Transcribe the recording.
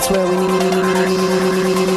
that's where we need.